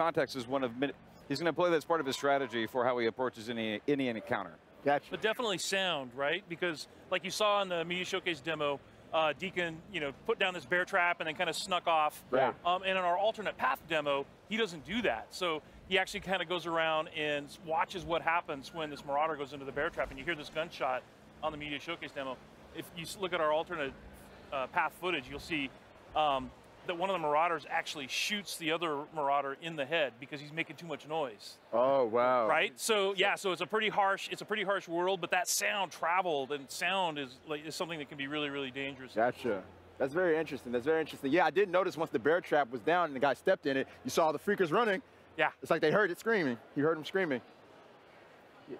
context is one of, he's going to play that as part of his strategy for how he approaches any, any encounter. Gotcha. But definitely sound, right? Because like you saw in the media showcase demo, uh, Deacon, you know, put down this bear trap and then kind of snuck off. Right. Um, and in our alternate path demo, he doesn't do that. So he actually kind of goes around and watches what happens when this Marauder goes into the bear trap. And you hear this gunshot on the media showcase demo. If you look at our alternate uh, path footage, you'll see um, that one of the Marauders actually shoots the other Marauder in the head because he's making too much noise. Oh wow. Right. So yeah. So it's a pretty harsh. It's a pretty harsh world, but that sound traveled, and sound is like is something that can be really, really dangerous. Gotcha. That's very interesting. That's very interesting. Yeah, I did notice once the bear trap was down and the guy stepped in it, you saw the freakers running. Yeah. It's like they heard it screaming. You heard them screaming.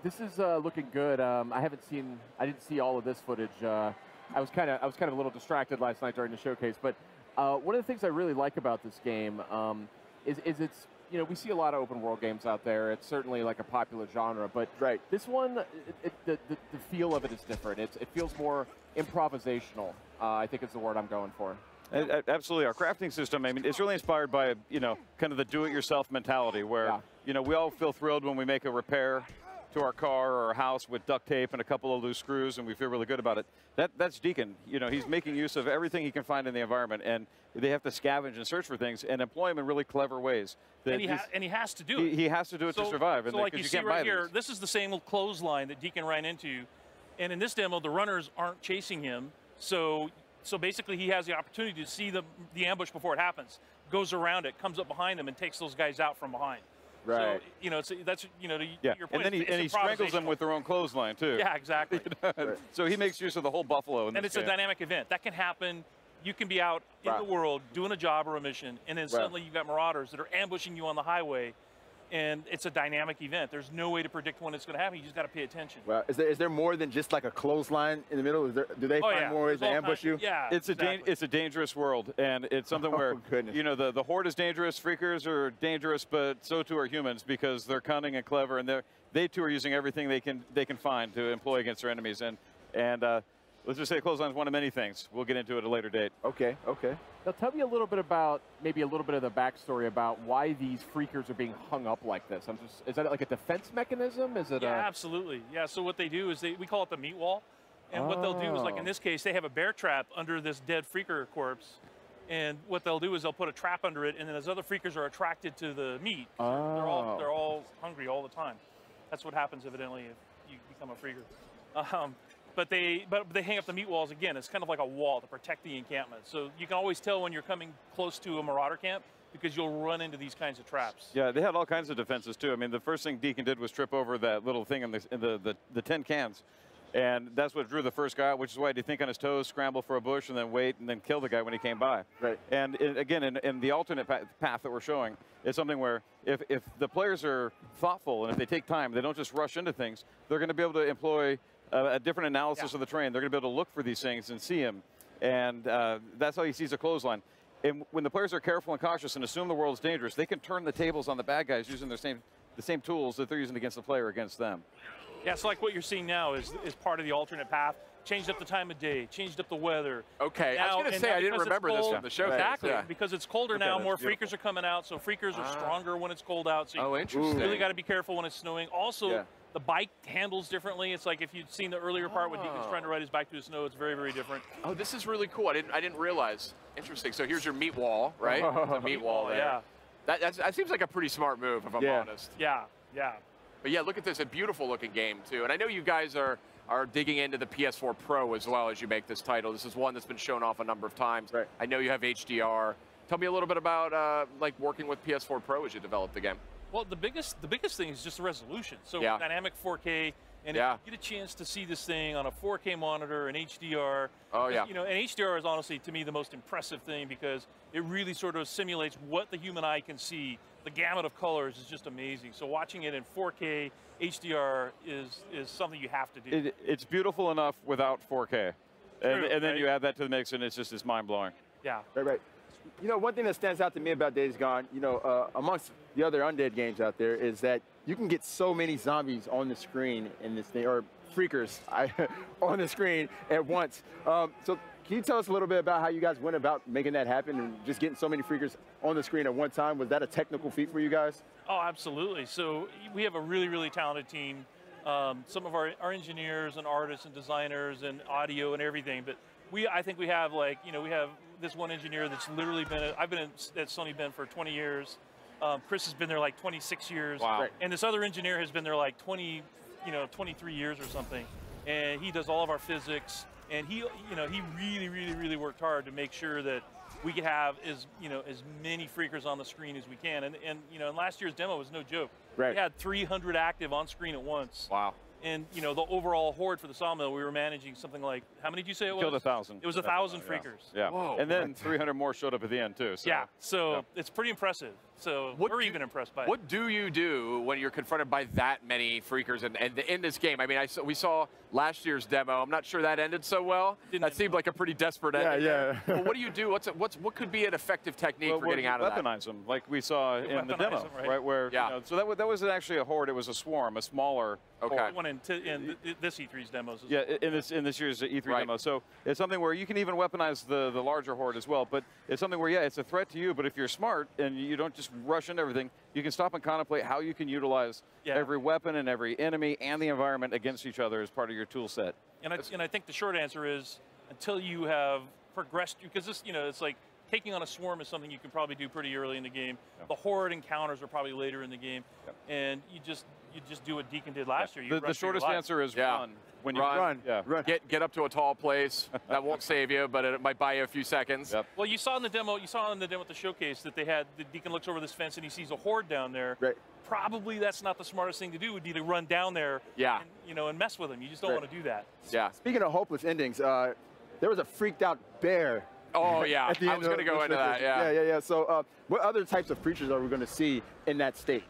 This is uh, looking good. Um, I haven't seen, I didn't see all of this footage. Uh, I was kind of, I was kind of a little distracted last night during the showcase. But uh, one of the things I really like about this game um, is, is it's, you know, we see a lot of open world games out there. It's certainly like a popular genre, but right. this one, it, it, the, the, the feel of it is different. It's, it feels more improvisational. Uh, I think is the word I'm going for. Absolutely, our crafting system. I mean, it's really inspired by you know kind of the do-it-yourself mentality, where Yeah. you know we all feel thrilled when we make a repair to our car or our house with duct tape and a couple of loose screws, and we feel really good about it. That that's Deacon. You know, he's making use of everything he can find in the environment, and they have to scavenge and search for things and employ them in really clever ways. That And he, and he has to do he, it. he has to do it so, to survive, and like you, because see right here, these. this is the same clothesline that Deacon ran into, and in this demo, the runners aren't chasing him. So, so basically, he has the opportunity to see the the ambush before it happens, goes around it, comes up behind him, and takes those guys out from behind. Right. So you know, it's, that's you know, to Yeah, your point. and then he it's, and he strangles them with their own clothesline too. Yeah, exactly. so he makes use of the whole buffalo. In and this it's a dynamic event that can happen. You can be out in the world doing a job or a mission, and then suddenly you've got marauders that are ambushing you on the highway, and it's a dynamic event. There's no way to predict when it's going to happen. You just got to pay attention. Well, is there is there more than just like a clothesline in the middle? Is there, do they Oh find yeah, more ways to There's all ambush you? Yeah, It's a dan- it's a dangerous world, and it's something Oh, where goodness. you know the, the horde is dangerous, freakers are dangerous, but so too are humans because they're cunning and clever, and they they too are using everything they can they can find to employ against their enemies. And and uh, let's just say clothesline is one of many things. We'll get into it at a later date. Okay, okay. Now tell me a little bit about maybe a little bit of the backstory about why these freakers are being hung up like this. I'm just is that like a defense mechanism? Is it Yeah, a absolutely. Yeah. So what they do is they we call it the meat wall, and what they'll do is like in Oh. this case they have a bear trap under this dead freaker corpse, and what they'll do is they'll put a trap under it, and then those other freakers are attracted to the meat. 'cause They're, they're all Oh. they're all hungry all the time. That's what happens evidently if you become a freaker. Um, but they but they hang up the meat walls again. It's kind of like a wall to protect the encampment. So you can always tell when you're coming close to a marauder camp because you'll run into these kinds of traps. Yeah, they had all kinds of defenses too. I mean, the first thing Deacon did was trip over that little thing in the in the, the, the tin cans. And that's what drew the first guy out, which is why he'd think on his toes, scramble for a bush, and then wait, and then kill the guy when he came by. Right. And in, again, in, in the alternate pa- path that we're showing, it's something where if, if the players are thoughtful and if they take time, they don't just rush into things, they're going to be able to employ a, a different analysis Yeah. of the terrain. They're going to be able to look for these things and see them. And uh, that's how he sees a clothesline. And when the players are careful and cautious and assume the world is dangerous, they can turn the tables on the bad guys using their same, the same tools that they're using against the player against them. Yeah, so like what you're seeing now is is part of the alternate path. Changed up the time of day, changed up the weather. Okay, I was going to say I didn't because it's remember this cold- from the show. Exactly, Yeah. because it's colder Okay, now, more beautiful. freakers are coming out, so freakers are Ah. stronger when it's cold out. So you Oh, interesting. really got to be careful when it's snowing. Also, Yeah. the bike handles differently. It's like if you'd seen the earlier part when Deacon's Oh. trying to ride his bike through the snow, it's very, very different. Oh, this is really cool. I didn't I didn't realize. Interesting. So here's your meat wall, right? the meat wall there. Yeah, That, that's, that seems like a pretty smart move, if I'm Yeah. honest. yeah, yeah. But yeah, look at this, a beautiful looking game too. And I know you guys are are digging into the PS4 Pro as well as you make this title. This is one that's been shown off a number of times. Right. I know you have HDR. Tell me a little bit about uh, like working with PS4 Pro as you develop the game. Well, the biggest the biggest thing is just the resolution. So Yeah. dynamic 4K, and Yeah. if you get a chance to see this thing on a 4K monitor an HDR. Oh, yeah. You know, and HDR is honestly to me the most impressive thing because it really sort of simulates what the human eye can see. The gamut of colors is just amazing. So watching it in 4K HDR is is something you have to do. It, it's beautiful enough without 4K. And, True, and then right? you add that to the mix, and it's just it's mind blowing. yeah. Right, right. You know, one thing that stands out to me about Days Gone, you know, uh, amongst the other undead games out there, is that you can get so many zombies on the screen in this thing, or freakers I, on the screen at once. Um, so can you tell us a little bit about how you guys went about making that happen and just getting so many freakers on the screen at one time? Was that a technical feat for you guys? Oh, absolutely. So we have a really, really talented team. Um, some of our, our engineers and artists and designers and audio and everything, but we, I think we have like, you know, we have this one engineer that's literally been, at, I've been at, at Sony been for 20 years. Um, Chris has been there like 26 years. Wow. Right. And this other engineer has been there like 20, you know, 23 years or something. And he does all of our physics. And he, you know, he really, really, really worked hard to make sure that we could have as, you know, as many freakers on the screen as we can. And, and you know, and last year's demo was no joke. Right. We had 300 active on screen at once. Wow. And you know the overall horde for the sawmill, we were managing something like how many did you say it was? Killed a thousand. It was a thousand demo, yeah. freakers. Yeah. Whoa. and then 300 more showed up at the end too. So. Yeah, so Yeah. it's pretty impressive. So What we're do- even impressed by it. What do you do when you're confronted by that many freakers and, and in this game? I mean, I saw, we saw last year's demo. I'm not sure that ended so well. Didn't that seemed well. like a pretty desperate Yeah, ending. there. yeah. but what do you do? What's a, what's what could be an effective technique Well, for getting out of that? weaponize them, like we saw in the demo, them, right. Where, Yeah. you know, so that, that wasn't actually a horde; it was a swarm, a smaller. Okay. horde. One in, t- in th- th- this E3's demos. Is Yeah, i- in this in this year's E3 Right. demo. So it's something where you can even weaponize the the larger horde as well. But it's something where yeah, it's a threat to you. But if you're smart and you don't just rush into everything, you can stop and contemplate how you can utilize Yeah. every weapon and every enemy and the environment against each other as part of your tool set. And I, and I think the short answer is until you have progressed, because this, you know, it's like taking on a swarm is something you can probably do pretty early in the game. The horde encounters are probably later in the game, and you just you just do what Deacon did last year. You The, the shortest answer is Yeah. run. When you Run. Run, Yeah. run. Get get up to a tall place. that won't save you, but it might buy you a few seconds. Yep. Well, you saw in the demo, you saw in the demo at the showcase that they had the Deacon looks over this fence and he sees a horde down there. Right. Probably that's not the smartest thing to do. Would be to run down there. Yeah. And, you know, and mess with them. You just don't Right. want to do that. Yeah. Speaking of hopeless endings, uh, there was a freaked out bear. Oh yeah. at the I was going to go into that. Yeah. yeah, yeah, yeah. So, uh, what other types of creatures are we going to see in that state?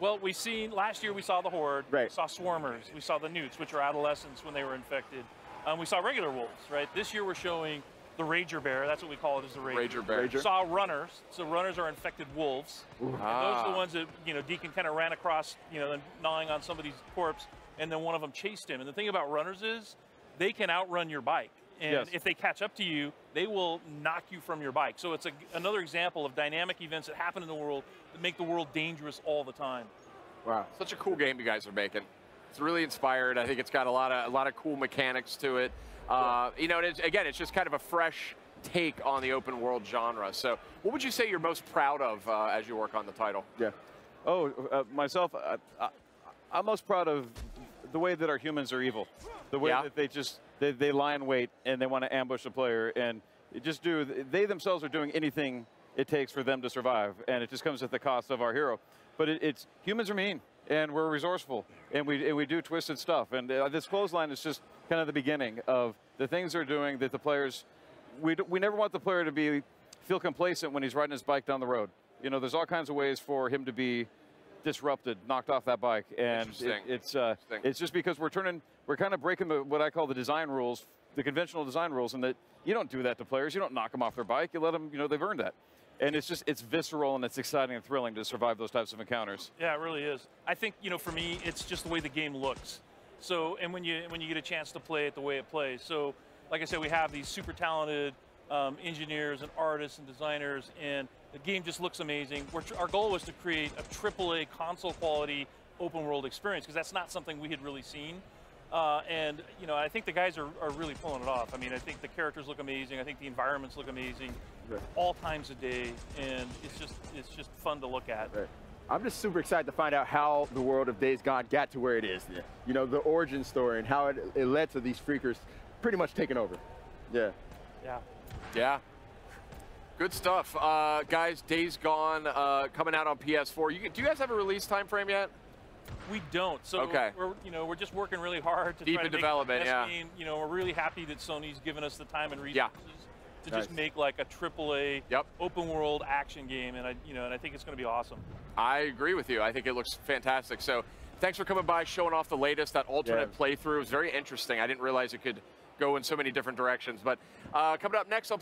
Well, we seen last year we saw the horde. Right. We saw swarmers. We saw the newts, which are adolescents when they were infected. Um, we saw regular wolves. Right. This year we're showing the rager bear. That's what we call it it, is the rager. Rager bear. Rager. Saw runners. So runners are infected wolves. And those are Ah. the ones that you know Deacon kind of ran across, you know, and gnawing on somebody's corpse, and then one of them chased him. And the thing about runners is they can outrun your bike, and Yes. if they catch up to you, they will knock you from your bike. So it's a, another example of dynamic events that happen in the world that make the world dangerous all the time. Wow. Such a cool game you guys are making. It's really inspired. I think it's got a lot of a lot of cool mechanics to it. Uh, you know, it's, again, it's just kind of a fresh take on the open world genre. So, what would you say you're most proud of uh, as you work on the title? Yeah. Oh, uh, myself, uh, I, I'm most proud of the way that our humans are evil. The way Yeah. that they just they, they lie in wait and they want to ambush a player and just do. They themselves are doing anything it takes for them to survive, and it just comes at the cost of our hero. But it, it's humans are mean and we're resourceful and we and we do twisted stuff. And uh, this clothesline is just kind of the beginning of the things they're doing that the players. We, we never want the player to be feel complacent when he's riding his bike down the road. You know, there's all kinds of ways for him to be disrupted, knocked off that bike, and it, it's uh, it's just because we're turning, we're kind of breaking the, what I call the design rules, the conventional design rules, and that you don't do that to players. You don't knock them off their bike. You let them, you know, they've earned that, and it's just it's visceral and it's exciting and thrilling to survive those types of encounters. Yeah, it really is. I think you know, for me, it's just the way the game looks. So, and when you when you get a chance to play it the way it plays. So, like I said, we have these super talented um, engineers and artists and designers, and the game just looks amazing. We're, tr- our goal was to create a AAA console quality open world experience because that's not something we had really seen. Uh, and you know, I think the guys are, are really pulling it off. I mean, I think the characters look amazing. I think the environments look amazing, Right. all times of day, and it's just it's just fun to look at. Right. I'm just super excited to find out how the world of Days Gone got to where it is. You know, the origin story and how it, it led to these freakers pretty much taking over. Yeah. Yeah. Yeah. Good stuff, uh, guys. Days Gone uh, coming out on PS4. You, do you guys have a release time frame yet? We don't. So Okay. we're you know we're just working really hard to Deep try to in make development, the best yeah. game. You know, we're really happy that Sony's given us the time and Yeah. resources to just make like a AAA Yep. open world action game, and I you know and I think it's going to be awesome. I agree with you. I think it looks fantastic. So, thanks for coming by, showing off the latest. That alternate playthrough It was very interesting. I didn't realize it could go in so many different directions. But uh, coming up next, I'll